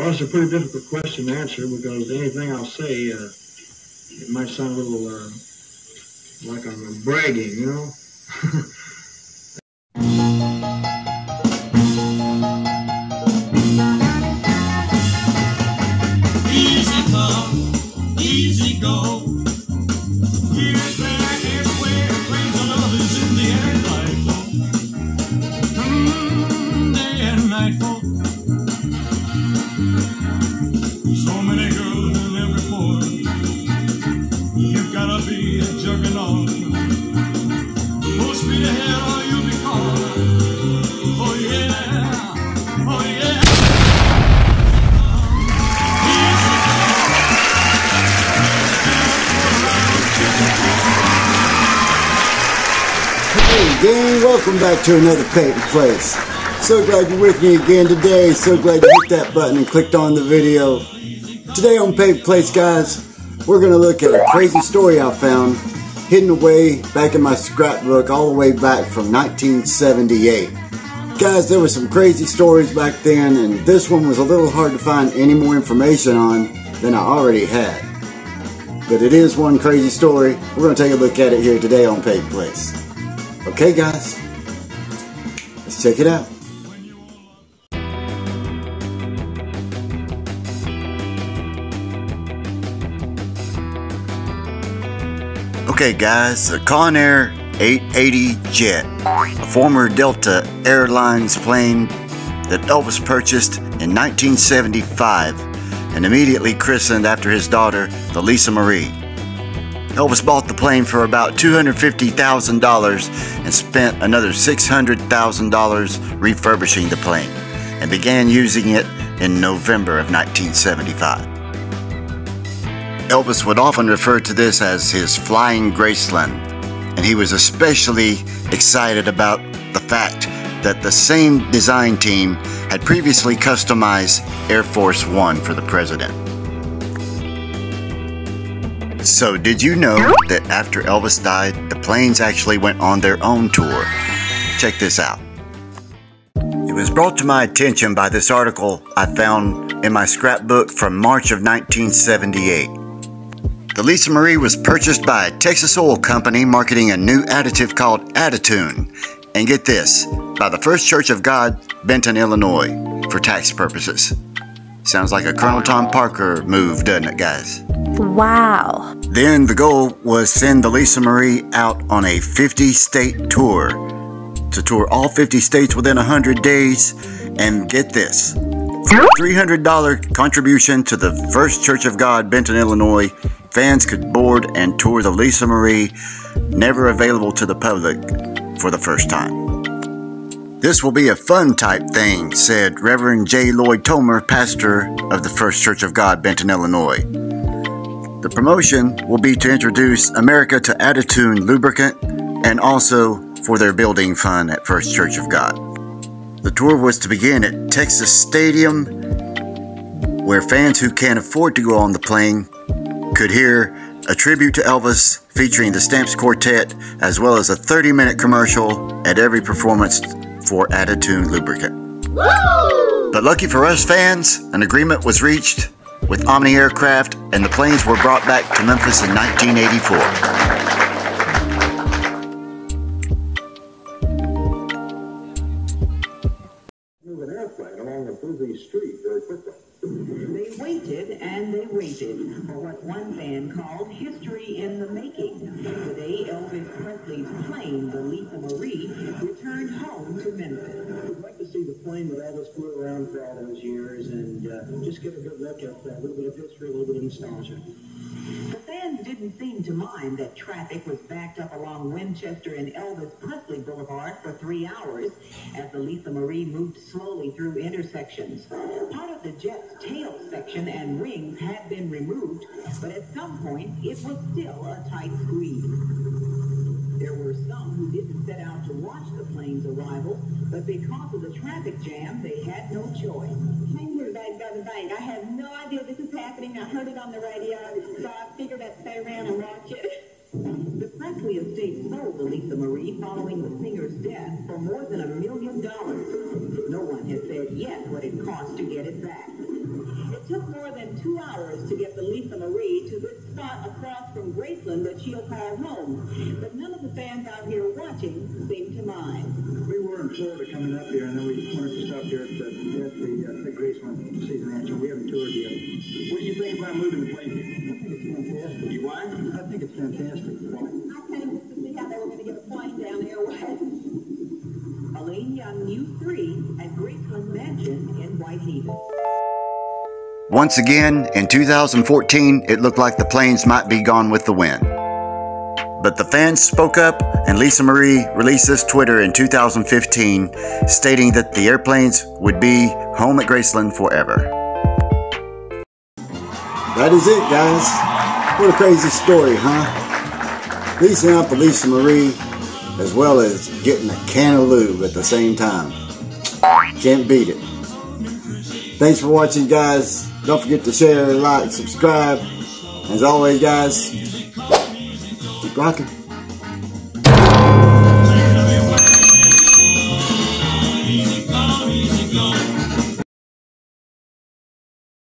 Well, it's a pretty difficult question to answer because anything I'll say, uh, it might sound a little uh, like I'm bragging, you know. gang, welcome back to another Peyton Place. So glad you're with me again today. So glad you hit that button and clicked on the video. Today on Peyton Place, guys, we're gonna look at a crazy story I found hidden away back in my scrapbook all the way back from 1978. Guys, there were some crazy stories back then, and this one was a little hard to find any more information on than I already had. But it is one crazy story. We're gonna take a look at it here today on Peyton Place. Okay, guys, let's check it out. Okay, guys, the Convair 880 jet, a former Delta Airlines plane that Elvis purchased in 1975 and immediately christened after his daughter, the Lisa Marie. Elvis bought the plane for about $250,000 and spent another $600,000 refurbishing the plane and began using it in November of 1975. Elvis would often refer to this as his Flying Graceland, and he was especially excited about the fact that the same design team had previously customized Air Force One for the president. So, did you know that after Elvis died, the planes actually went on their own tour? Check this out. It was brought to my attention by this article I found in my scrapbook from March of 1978. The Lisa Marie was purchased by a Texas oil company marketing a new additive called Attitune. And get this, by the First Church of God, Benton, Illinois, for tax purposes. Sounds like a Colonel Tom Parker move, doesn't it, guys? Wow. Then the goal was send the Lisa Marie out on a 50 state tour to tour all 50 states within 100 days. And get this $300 contribution to the First Church of God, Benton, Illinois, fans could board and tour the Lisa Marie, never available to the public for the first time. This will be a fun type thing, said Reverend J. Lloyd Tomer, pastor of the First Church of God, Benton, Illinois. The promotion will be to introduce America to Attitude lubricant and also for their building fund at First Church of God. The tour was to begin at Texas Stadium, where fans who can't afford to go on the plane could hear a tribute to Elvis featuring the Stamps Quartet, as well as a 30 minute commercial at every performance for Attitune lubricant. But lucky for us fans, an agreement was reached with Omni Aircraft, and the planes were brought back to Memphis in 1984. Move an airplane along a busy street very quickly. They waited and they waited for what one fan called history in the making. Today, Elvis Presley's plane, the Lisa Marie, returned home to Memphis. I'd like to see the plane that Elvis flew around for all those years and uh, just get a good look at a little bit of history, a little bit of nostalgia. The fans didn't seem to mind that traffic was backed up along Winchester and Elvis Presley Boulevard for three hours as the Lisa Marie moved slowly through intersections. Part of the jet's tail section and wings had been removed, but at some point it was still a tight squeeze. There were some who didn't set out to watch the plane's arrival, but because of the traffic jam, they had no choice. here back by the bank. I have no idea this is happening. I heard it on the radio, so I figured I'd stay around and watch it. The Presley estate sold the Lisa Marie following the singer's death for more than a million dollars. No one has said yet what it cost to get it back. Than two hours to get the Lisa Marie to this spot across from Graceland that she'll call home. But none of the fans out here watching seem to mind. We were in Florida coming up here, and then we wanted to stop here at the, at the, uh, the Graceland Season Mansion. We haven't toured yet. What do you think about moving the plane here? I think it's fantastic. You what? I think it's fantastic. I came just to see how they were going to get a plane down there. Elaine Young, News 3 at Graceland Mansion in Whitehaven. Once again, in 2014, it looked like the planes might be gone with the wind. But the fans spoke up, and Lisa Marie released this Twitter in 2015 stating that the airplanes would be home at Graceland forever. That is it, guys. What a crazy story, huh? Leasing up a Lisa Marie as well as getting a can of lube at the same time. Can't beat it. Thanks for watching, guys. Don't forget to share, like, subscribe. As always, guys, keep rocking.